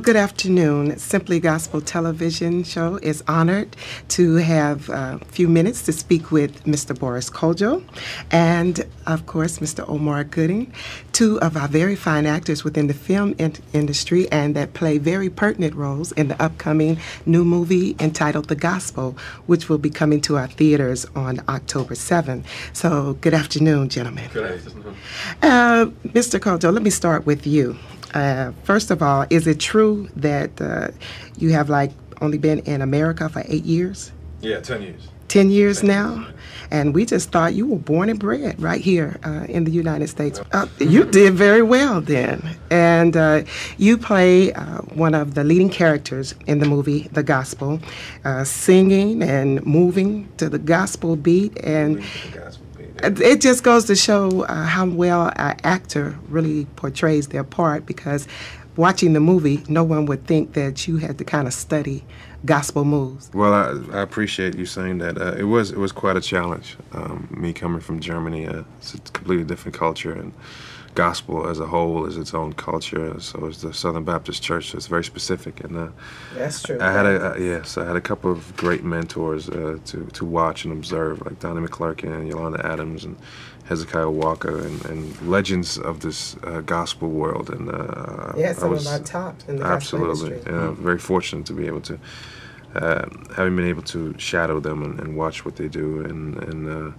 Well, good afternoon. Simply Gospel Television Show is honored to have a few minutes to speak with Mr. Boris Kodjoe and, of course, Mr. Omar Gooding, two of our very fine actors within the film in- industry and that play very pertinent roles in the upcoming new movie entitled The Gospel, which will be coming to our theaters on October 7th. So, good afternoon, gentlemen. Good afternoon. Uh, Mr. Kodjoe, let me start with you. Uh, first of all, is it true that uh, you have like only been in America for eight years, Yeah, 10 years. ten years now, and we just thought you were born and bred right here uh, in the United States? Uh, you did very well then, and uh, you play uh, one of the leading characters in the movie The Gospel, uh, singing and moving to the gospel beat and. It just goes to show uh, how well an actor really portrays their part because watching the movie, no one would think that you had to kind of study gospel moves. Well, I, I appreciate you saying that. Uh, it was it was quite a challenge. Um, me coming from Germany, uh, it's a completely different culture, and gospel as a whole is its own culture. So is the Southern Baptist Church. So it's very specific, and uh, That's true. I had a uh, yes, I had a couple of great mentors uh, to to watch and observe, like Donnie McClurkin and Yolanda Adams and Hezekiah Walker, and, and legends of this uh, gospel world. And uh, yeah, I was, of top in the Absolutely. gospel industry. Very fortunate to be able to, uh, having been able to shadow them and, and watch what they do, and and uh,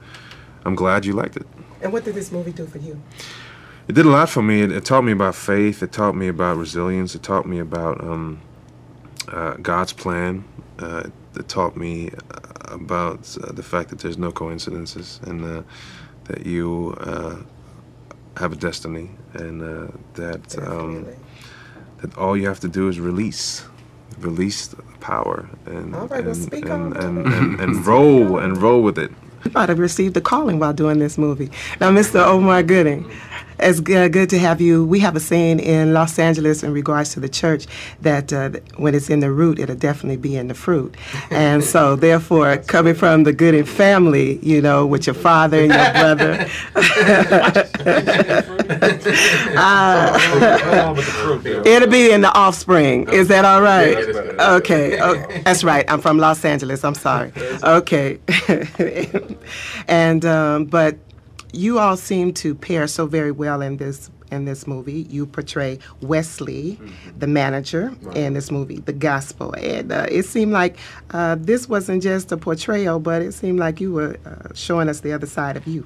I'm glad you liked it. And what did this movie do for you? It did a lot for me. It, it taught me about faith. It taught me about resilience. It taught me about um, uh, God's plan. Uh, it taught me uh, about uh, the fact that there's no coincidences and uh, that you uh, have a destiny and uh, that um, that all you have to do is release release the power and right, and, speak and, and, and, and roll and roll with it You might have received a calling while doing this movie. Now, Mr. Omar Gooding, it's good to have you. We have a saying in Los Angeles in regards to the church that uh, when it's in the root, it'll definitely be in the fruit. And so, therefore, coming from the Gooding family, you know, with your father and your brother, Along with the fruit, baby. it'll be in the offspring. Is that all right? Yeah, that's better. Okay, oh, that's right. I'm from Los Angeles. I'm sorry. Okay, and um, but you all seem to pair so very well in this in this movie. You portray Wesley, the manager, in this movie, The Gospel, and uh, it seemed like uh, this wasn't just a portrayal, but it seemed like you were uh, showing us the other side of you.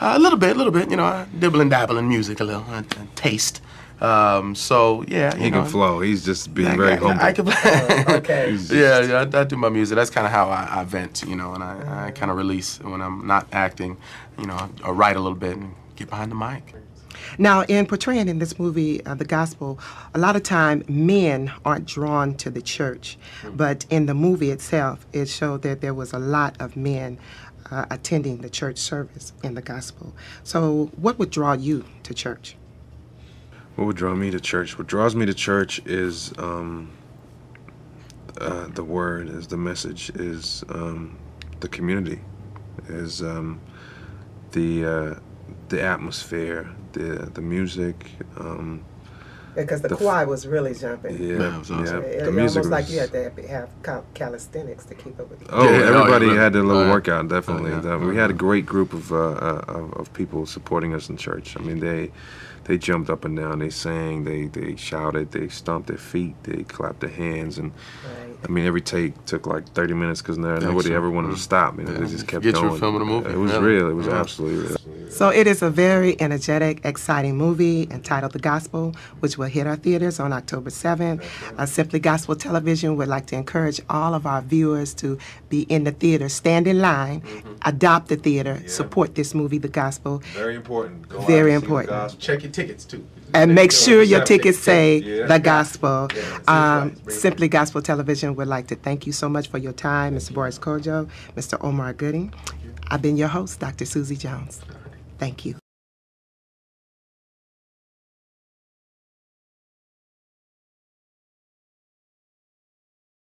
Uh, a little bit, a little bit. You know, I dibble and dabble in music a little, uh, taste. Um, so yeah, you he know, can flow he's just being I, very I- humble I can, okay. yeah, yeah, I, I do my music. That's kind of how I, I vent, you know, and I, I kind of release when I'm not acting. You know, I write a little bit and get behind the mic. Now, in portraying in this movie uh, the gospel, a lot of time men aren't drawn to the church, but in the movie itself, it showed that there was a lot of men uh, attending the church service in the gospel. So, what would draw you to church? What would draw me to church? What draws me to church is um, uh, the word, is the message, is um, the community, is um, the uh, the atmosphere, the the music. Because the, The f- choir was really jumping. yeah, Yeah, it was awesome. yeah, It, the it music almost like you had to have, have cal- calisthenics to keep up with it. Oh, Yeah, yeah, everybody had their little Oh, workout, definitely. Oh, yeah. We had a great group of, uh, uh, of of people supporting us in church. I mean, they they jumped up and down, they sang, they they shouted, they stomped their feet, they clapped their hands, and Right. I mean, every take took like 30 minutes because nobody Excellent. ever wanted to stop. You know, Yeah. they just kept Get you a going. film of the movie. It was Yeah. real. It was Yeah. absolutely real. So it is a very energetic, exciting movie entitled The Gospel, which will hit our theaters on October 7th. Uh, Simply Gospel Television would like to encourage all of our viewers to be in the theater, stand in line, adopt the theater, support this movie, The Gospel, Very important. Go Very and see the important. Check your tickets, too. and make sure your tickets say Yeah. The Gospel. Yeah, Um, right. Simply Gospel Television would like to thank you so much for your time, Mr. Boris Kodjoe, Mr. Omar Gooding. I've been your host, Dr. Susie Jones. Thank you.